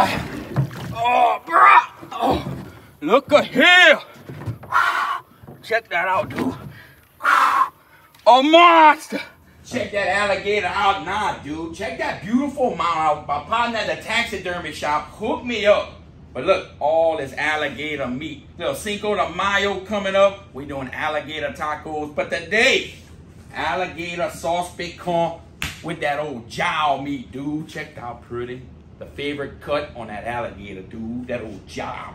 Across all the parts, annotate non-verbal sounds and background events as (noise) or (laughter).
Oh, bruh. Oh, look at here. Check that out, dude. A monster. Check that alligator out now, dude. Check that beautiful mount out. My partner at the taxidermy shop hooked me up. But look, all this alligator meat. Little Cinco de Mayo coming up. we doing alligator tacos. But today, alligator sauce piquant with that old jowl meat, dude. Check how pretty. The favorite cut on that alligator, dude. That old jowl.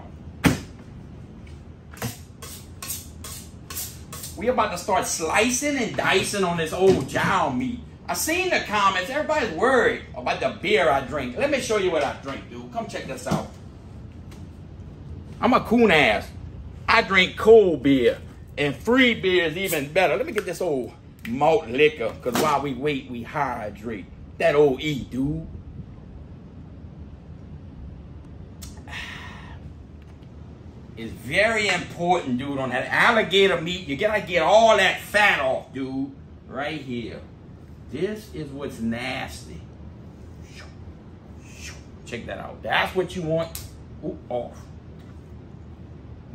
We about to start slicing and dicing on this old jowl meat. I seen the comments. Everybody's worried about the beer I drink. Let me show you what I drink, dude. Come check this out. I'm a coon ass. I drink cold beer. And free beer is even better. Let me get this old malt liquor. Because while we wait, we hydrate. That old E, dude. It's very important, dude, on that alligator meat. You gotta get all that fat off, dude. Right here. This is what's nasty. Check that out. That's what you want. Ooh, off.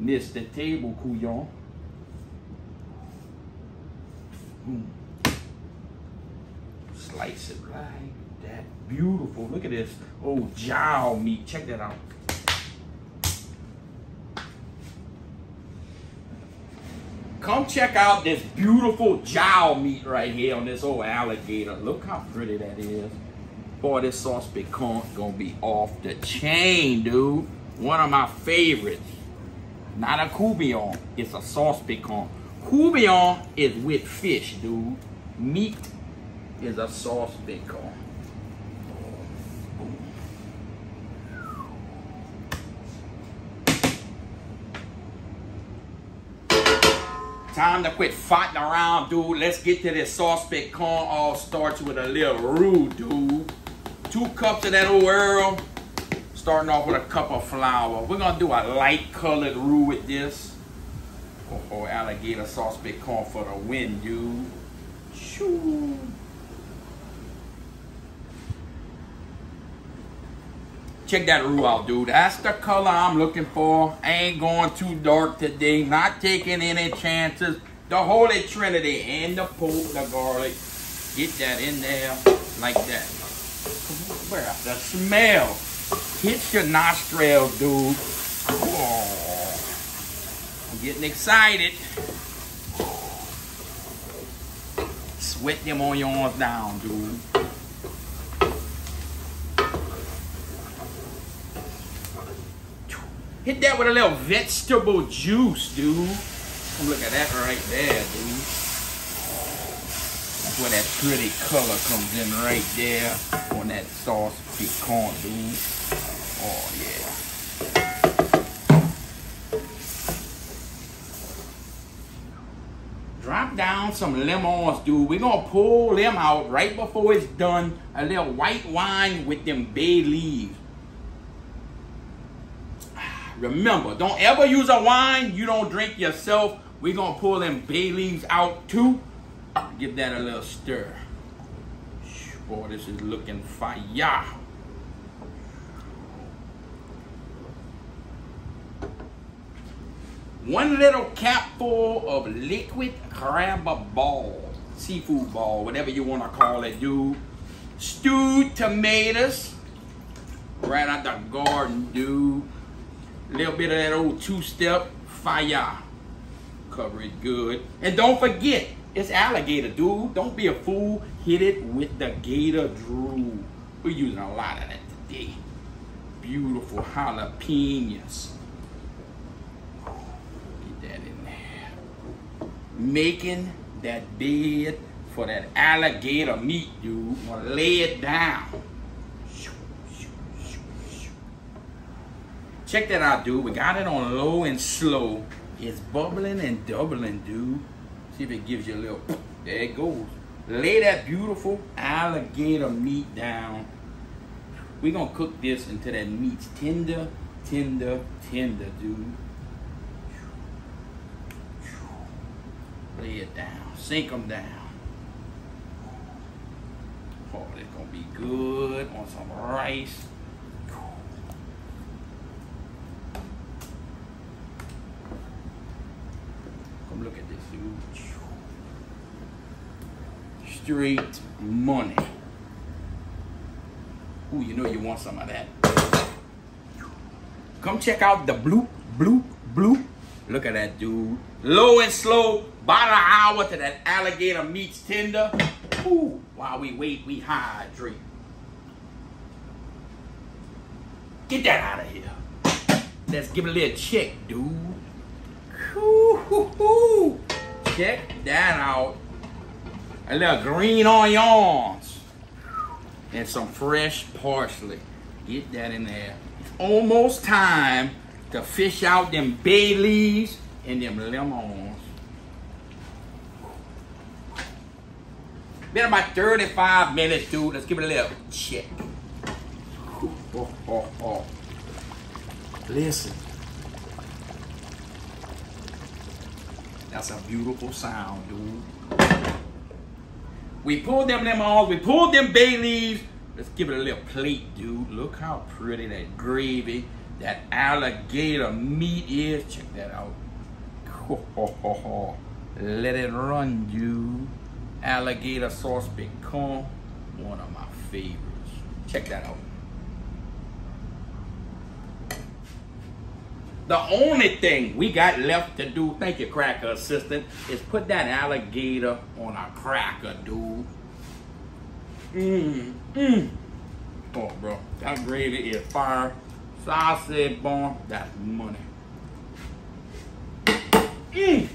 The table, couillon. Mm. Slice it right. That beautiful. Look at this. Oh, jowl meat. Check that out. Come check out this beautiful jowl meat right here on this old alligator. Look how pretty that is. Boy, this sauce piquant gonna be off the chain, dude. One of my favorites. Not a courtbouillon, it's a sauce piquant. Courtbouillon is with fish, dude. Meat is a sauce piquant. Time to quit fighting around, dude. Let's get to this sauce piquant. All starts with a little roux, dude. Two cups of that old Earl. Starting off with a cup of flour. We're gonna do a light colored roux with this. Or, or alligator sauce piquant for the win, dude. Shoo. Check that roux out, dude. That's the color I'm looking for. I ain't going too dark today. Not taking any chances. The Holy Trinity and the pork, the garlic. Get that in there like that. Where the smell hits your nostrils, dude. Oh, I'm getting excited. Sweat them on your arms down, dude. Hit that with a little vegetable juice, dude. Look at that right there, dude. That's where that pretty color comes in right there on that sauce piquant, dude. Oh, yeah. Drop down some lemons, dude. We're gonna pull them out right before it's done. A little white wine with them bay leaves. Remember, don't ever use a wine you don't drink yourself. We're going to pull them bay leaves out too. Give that a little stir. Boy, this is looking fire. One little capful of liquid crab ball, seafood ball, whatever you want to call it, dude. Stewed tomatoes, right out the garden, dude little bit of that old two-step fire. Cover it good. And don't forget, it's alligator, dude. Don't be a fool. Hit it with the gator drool. We're using a lot of that today. Beautiful jalapenos. Get that in there. Making that bed for that alligator meat, dude. Lay it down. Check that out, dude. We got it on low and slow. It's bubbling and doubling, dude. See if it gives you a little, (laughs) there it goes. Lay that beautiful alligator meat down. We're gonna cook this until that meat's tender, tender, tender, dude. Lay it down, sink them down. Oh, it's gonna be good on some rice. Dude. Straight money. Ooh, you know you want some of that. Come check out the bloop, bloop, bloop. Look at that dude. Low and slow, about an hour to that alligator meats tender. Ooh, while we wait, we hydrate. Get that out of here. Let's give it a little check, dude. Ooh, Check that out. A little green onions. And some fresh parsley. Get that in there. It's almost time to fish out them bay leaves and them lemons. Been about 35 minutes, dude. Let's give it a little check. Oh, oh, oh. Listen. That's a beautiful sound, dude. We pulled them lemons, we pulled them bay leaves. Let's give it a little plate, dude. Look how pretty that gravy, that alligator meat is. Check that out. (laughs) Let it run, dude. Alligator sauce piquant, one of my favorites. Check that out. The only thing we got left to do, thank you, cracker assistant, is put that alligator on a cracker, dude. Mmm, mmm. Oh, bro, that gravy is fire. Ça c'est bon, that's money. Mmm.